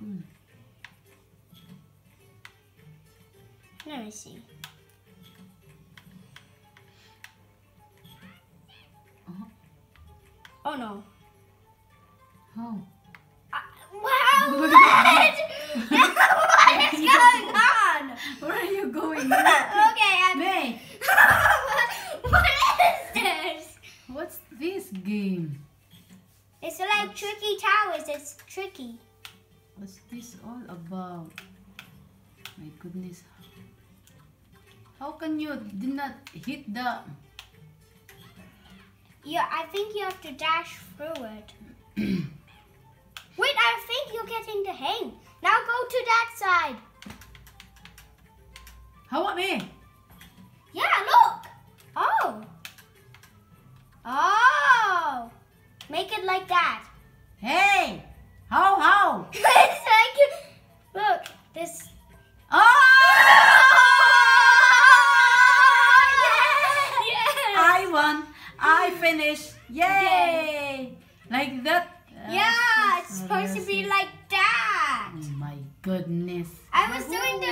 cool. Let me see. Oh, Oh no. how? Uh, wow! What? what is going on? Where are you going? okay, I'm. May, what is this? what's this game? It's like tricky towers. It's tricky. What's this all about? My goodness. How can you did not hit the Yeah, I think you have to dash through it. Wait, I think you're getting the hang. Now go to that side. How about me? Yeah, look. Oh. Oh. Make it like that. Hey! How how? It's like, look, this. Oh! Yeah. I won. I finished. Yay! Like that. Yeah, Uh, it's supposed to be like that. Oh my goodness. I was doing the